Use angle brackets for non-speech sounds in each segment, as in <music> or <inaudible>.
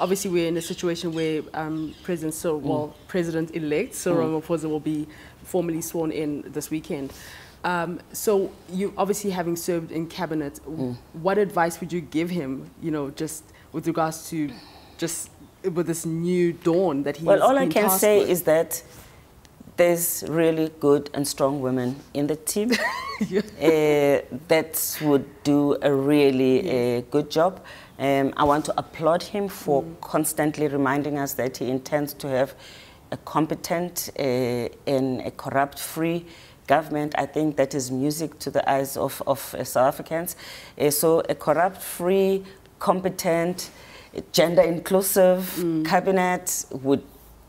obviously we're in a situation where um, President Cyril, well, President-elect Cyril Ramaphosa will be formally sworn in this weekend. Um, so you obviously having served in cabinet, what advice would you give him? You know, just with regards to just with this new dawn that he. Well, all I can say with. is that there's really good and strong women in the team yeah. <laughs> uh, that would do a really yeah. uh, good job. Um, I want to applaud him for mm. constantly reminding us that he intends to have a competent uh, and a corrupt-free government. I think that is music to the eyes of, of uh, South Africans. Uh, so a corrupt-free, competent, gender-inclusive mm. cabinet would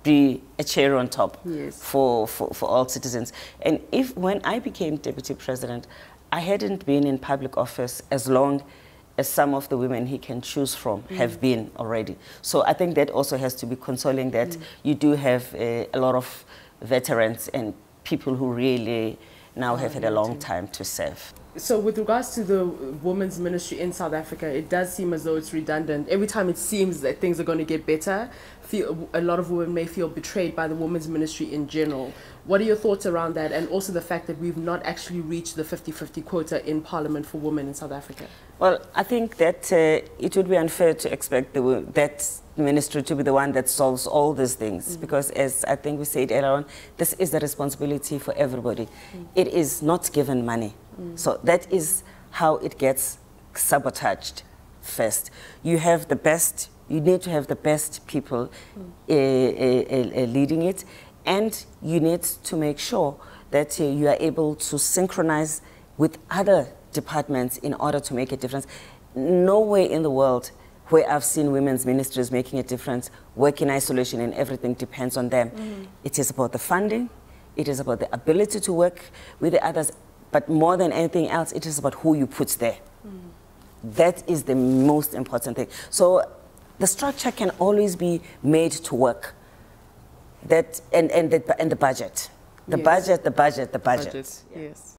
be a chair on top yes. for, for, for all citizens. And if when I became deputy president, I hadn't been in public office as long as some of the women he can choose from mm. have been already. So I think that also has to be consoling that mm. you do have a lot of veterans and people who really now have had a long time to serve. So with regards to the women's ministry in South Africa, it does seem as though it's redundant. Every time it seems that things are going to get better, feel, a lot of women may feel betrayed by the women's ministry in general. What are your thoughts around that and also the fact that we've not actually reached the 50-50 quota in parliament for women in South Africa? Well, I think that uh, it would be unfair to expect the, that ministry to be the one that solves all these things mm -hmm. because as I think we said earlier on, this is the responsibility for everybody. Mm -hmm. It is not given money. So that is how it gets sabotaged first. You have the best you need to have the best people uh, uh, uh, leading it, and you need to make sure that you are able to synchronize with other departments in order to make a difference. Nowhere in the world where I've seen women's ministries making a difference, work in isolation and everything depends on them. Mm. It is about the funding, it is about the ability to work with the others, but more than anything else, it is about who you put there. Mm. That is the most important thing. So the structure can always be made to work. That and and the, and the budget, the yes. budget, the budget, the budget. budget. Yes.